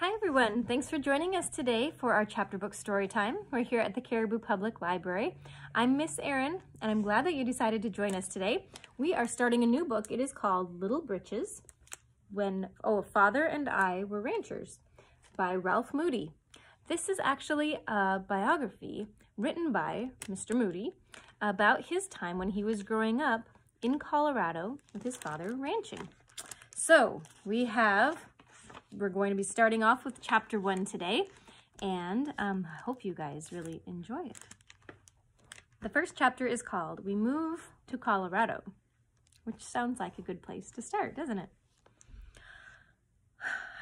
Hi everyone, thanks for joining us today for our chapter book story time. We're here at the Caribou Public Library. I'm Miss Erin and I'm glad that you decided to join us today. We are starting a new book. It is called Little Britches, When Oh Father and I Were Ranchers by Ralph Moody. This is actually a biography written by Mr. Moody about his time when he was growing up in Colorado with his father ranching. So we have we're going to be starting off with chapter one today, and um, I hope you guys really enjoy it. The first chapter is called We Move to Colorado, which sounds like a good place to start, doesn't it?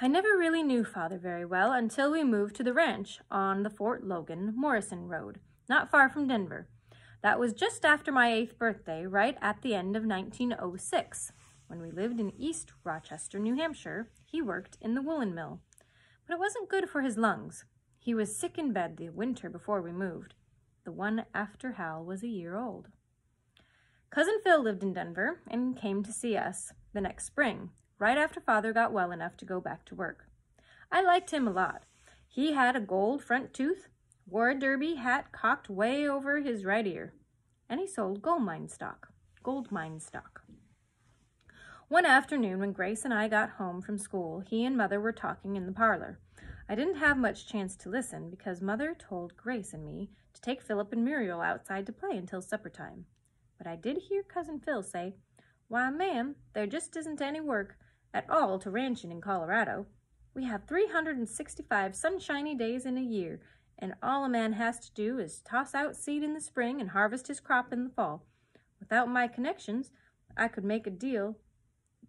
I never really knew Father very well until we moved to the ranch on the Fort Logan Morrison Road, not far from Denver. That was just after my eighth birthday, right at the end of 1906. When we lived in East Rochester, New Hampshire, he worked in the woolen mill. But it wasn't good for his lungs. He was sick in bed the winter before we moved, the one after Hal was a year old. Cousin Phil lived in Denver and came to see us the next spring, right after Father got well enough to go back to work. I liked him a lot. He had a gold front tooth, wore a derby hat cocked way over his right ear, and he sold gold mine stock. Gold mine stock. One afternoon when Grace and I got home from school, he and Mother were talking in the parlor. I didn't have much chance to listen because Mother told Grace and me to take Philip and Muriel outside to play until supper time. But I did hear Cousin Phil say, Why, ma'am, there just isn't any work at all to ranching in Colorado. We have 365 sunshiny days in a year, and all a man has to do is toss out seed in the spring and harvest his crop in the fall. Without my connections, I could make a deal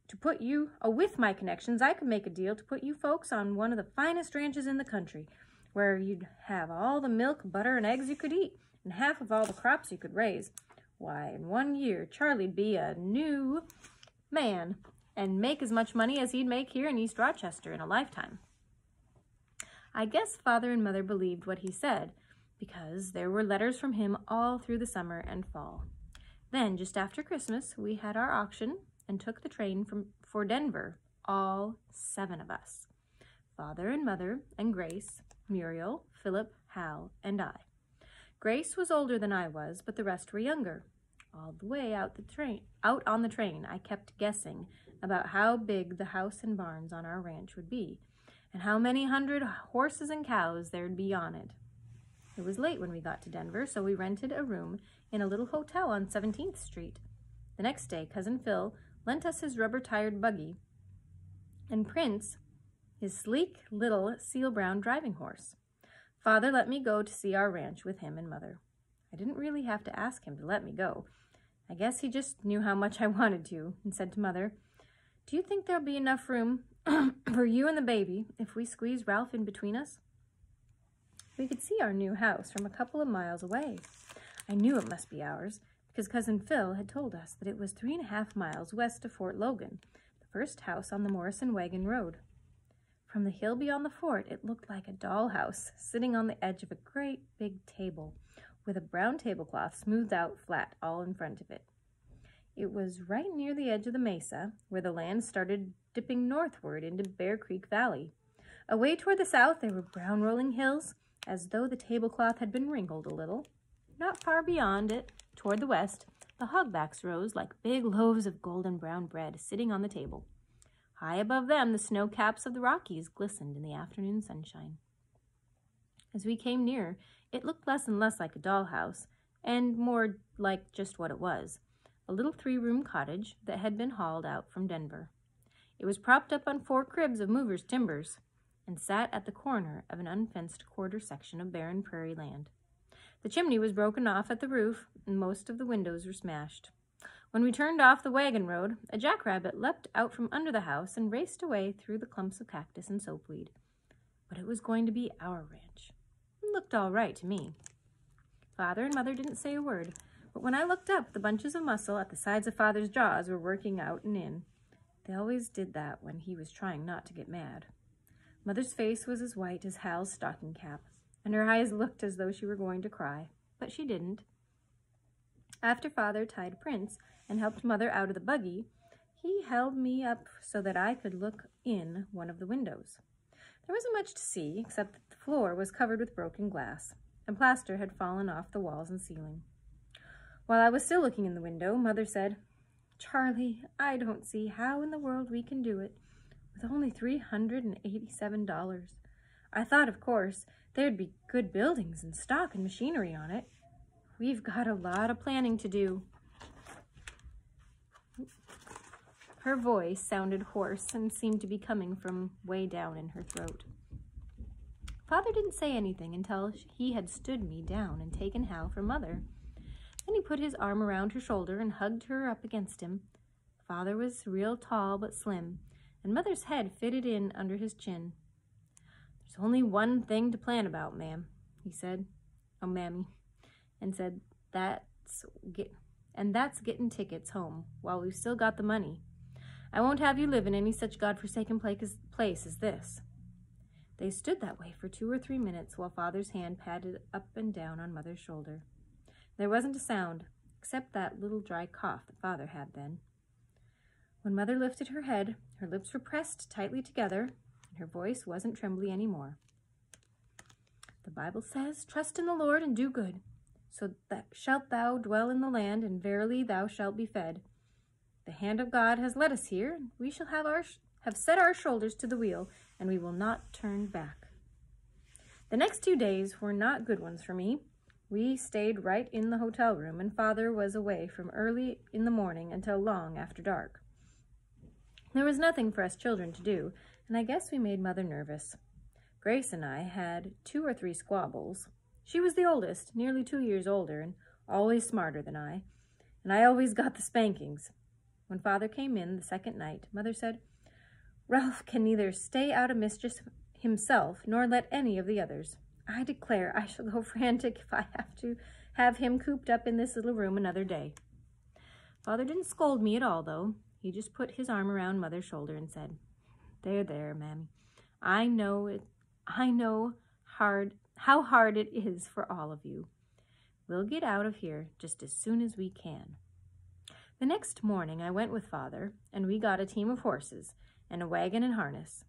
to put you, oh, with my connections, I could make a deal to put you folks on one of the finest ranches in the country, where you'd have all the milk, butter, and eggs you could eat, and half of all the crops you could raise. Why, in one year, Charlie'd be a new man and make as much money as he'd make here in East Rochester in a lifetime. I guess father and mother believed what he said, because there were letters from him all through the summer and fall. Then, just after Christmas, we had our auction and took the train from, for Denver, all seven of us. Father and mother and Grace, Muriel, Philip, Hal, and I. Grace was older than I was, but the rest were younger. All the way out the train, out on the train, I kept guessing about how big the house and barns on our ranch would be, and how many hundred horses and cows there'd be on it. It was late when we got to Denver, so we rented a room in a little hotel on 17th Street. The next day, Cousin Phil lent us his rubber-tired buggy, and Prince, his sleek little seal-brown driving horse. Father let me go to see our ranch with him and Mother. I didn't really have to ask him to let me go. I guess he just knew how much I wanted to, and said to Mother, Do you think there'll be enough room for you and the baby if we squeeze Ralph in between us? We could see our new house from a couple of miles away. I knew it must be ours, because Cousin Phil had told us that it was three and a half miles west of Fort Logan, the first house on the Morrison Wagon Road. From the hill beyond the fort, it looked like a dollhouse sitting on the edge of a great big table with a brown tablecloth smoothed out flat all in front of it. It was right near the edge of the mesa where the land started dipping northward into Bear Creek Valley. Away toward the south, there were brown rolling hills, as though the tablecloth had been wrinkled a little. Not far beyond it, Toward the west, the hogbacks rose like big loaves of golden brown bread sitting on the table. High above them, the snow caps of the Rockies glistened in the afternoon sunshine. As we came near, it looked less and less like a dollhouse, and more like just what it was, a little three-room cottage that had been hauled out from Denver. It was propped up on four cribs of movers' timbers and sat at the corner of an unfenced quarter section of barren prairie land. The chimney was broken off at the roof, and most of the windows were smashed. When we turned off the wagon road, a jackrabbit leapt out from under the house and raced away through the clumps of cactus and soapweed. But it was going to be our ranch. It looked all right to me. Father and Mother didn't say a word, but when I looked up, the bunches of muscle at the sides of Father's jaws were working out and in. They always did that when he was trying not to get mad. Mother's face was as white as Hal's stocking cap and her eyes looked as though she were going to cry, but she didn't. After father tied Prince and helped mother out of the buggy, he held me up so that I could look in one of the windows. There wasn't much to see, except that the floor was covered with broken glass, and plaster had fallen off the walls and ceiling. While I was still looking in the window, Mother said, Charlie, I don't see how in the world we can do it with only $387. I thought, of course, there'd be good buildings and stock and machinery on it. We've got a lot of planning to do. Her voice sounded hoarse and seemed to be coming from way down in her throat. Father didn't say anything until he had stood me down and taken Hal for Mother. Then he put his arm around her shoulder and hugged her up against him. Father was real tall but slim, and Mother's head fitted in under his chin. Only one thing to plan about, ma'am, he said. Oh, mammy. And said, that's get and that's getting tickets home while we've still got the money. I won't have you live in any such godforsaken place as this. They stood that way for two or three minutes while Father's hand patted up and down on Mother's shoulder. There wasn't a sound, except that little dry cough that Father had then. When Mother lifted her head, her lips were pressed tightly together, and her voice wasn't trembly any more. The Bible says, Trust in the Lord and do good, so that shalt thou dwell in the land, and verily thou shalt be fed. The hand of God has led us here. We shall have, our, have set our shoulders to the wheel, and we will not turn back. The next two days were not good ones for me. We stayed right in the hotel room, and Father was away from early in the morning until long after dark. There was nothing for us children to do, and I guess we made Mother nervous. Grace and I had two or three squabbles. She was the oldest, nearly two years older, and always smarter than I, and I always got the spankings. When father came in the second night, mother said, Ralph can neither stay out of mischief himself nor let any of the others. I declare I shall go frantic if I have to have him cooped up in this little room another day. Father didn't scold me at all, though. He just put his arm around mother's shoulder and said, There, there, mammy. I know it. I know hard how hard it is for all of you. We'll get out of here just as soon as we can. The next morning I went with father, and we got a team of horses and a wagon and harness.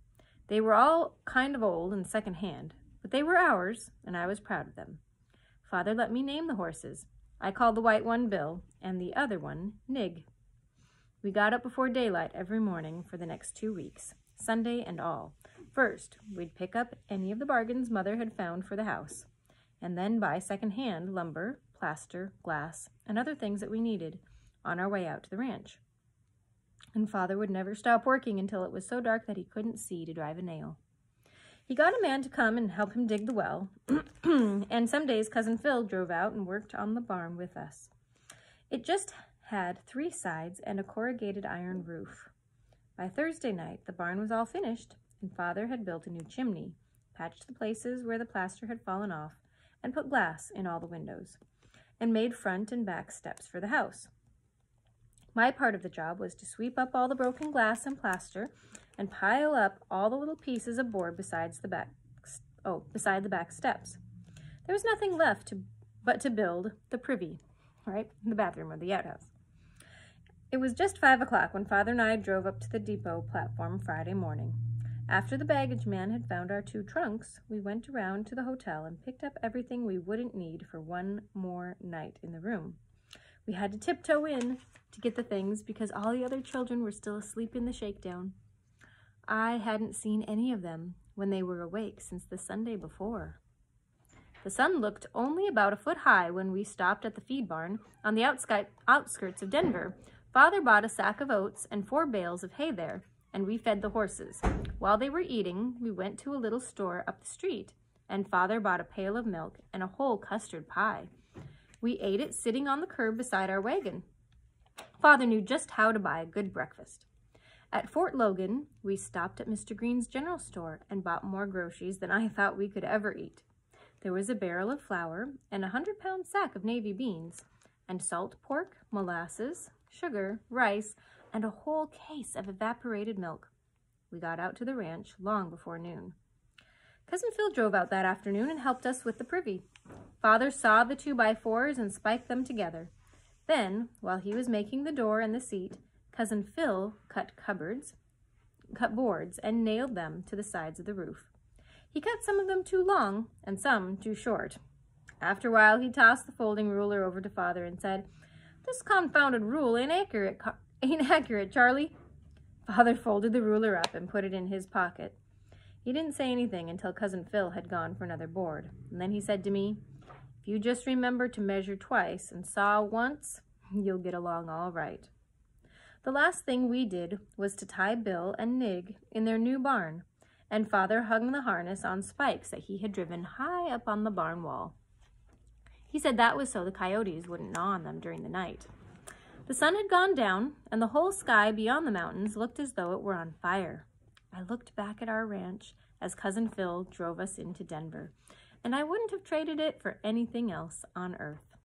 They were all kind of old and second-hand, but they were ours, and I was proud of them. Father let me name the horses. I called the white one Bill, and the other one Nig. We got up before daylight every morning for the next two weeks, Sunday and all. First, we'd pick up any of the bargains Mother had found for the house, and then buy second-hand lumber, plaster, glass, and other things that we needed on our way out to the ranch. And father would never stop working until it was so dark that he couldn't see to drive a nail. He got a man to come and help him dig the well, and some days Cousin Phil drove out and worked on the barn with us. It just had three sides and a corrugated iron roof. By Thursday night, the barn was all finished, and Father had built a new chimney, patched the places where the plaster had fallen off, and put glass in all the windows, and made front and back steps for the house. My part of the job was to sweep up all the broken glass and plaster and pile up all the little pieces of board besides the back, oh, beside the back steps. There was nothing left to, but to build the privy, right, the bathroom or the outhouse. It was just five o'clock when Father and I drove up to the depot platform Friday morning. After the baggage man had found our two trunks, we went around to the hotel and picked up everything we wouldn't need for one more night in the room. We had to tiptoe in to get the things because all the other children were still asleep in the shakedown. I hadn't seen any of them when they were awake since the Sunday before. The sun looked only about a foot high when we stopped at the feed barn on the outskirts of Denver. Father bought a sack of oats and four bales of hay there, and we fed the horses. While they were eating, we went to a little store up the street, and Father bought a pail of milk and a whole custard pie. We ate it sitting on the curb beside our wagon. Father knew just how to buy a good breakfast. At Fort Logan, we stopped at Mr. Green's general store and bought more groceries than I thought we could ever eat. There was a barrel of flour and a hundred-pound sack of navy beans, and salt pork, molasses, sugar, rice, and a whole case of evaporated milk. We got out to the ranch long before noon. Cousin Phil drove out that afternoon and helped us with the privy. Father sawed the two-by-fours and spiked them together. Then, while he was making the door and the seat, Cousin Phil cut cupboards, cut boards, and nailed them to the sides of the roof. He cut some of them too long and some too short. After a while, he tossed the folding ruler over to Father and said, This confounded rule ain't accurate, ain't accurate, Charlie. Father folded the ruler up and put it in his pocket. He didn't say anything until Cousin Phil had gone for another board. And then he said to me, If you just remember to measure twice and saw once, you'll get along all right. The last thing we did was to tie Bill and Nig in their new barn, and Father hung the harness on spikes that he had driven high up on the barn wall. He said that was so the coyotes wouldn't gnaw on them during the night. The sun had gone down, and the whole sky beyond the mountains looked as though it were on fire. I looked back at our ranch as Cousin Phil drove us into Denver, and I wouldn't have traded it for anything else on earth.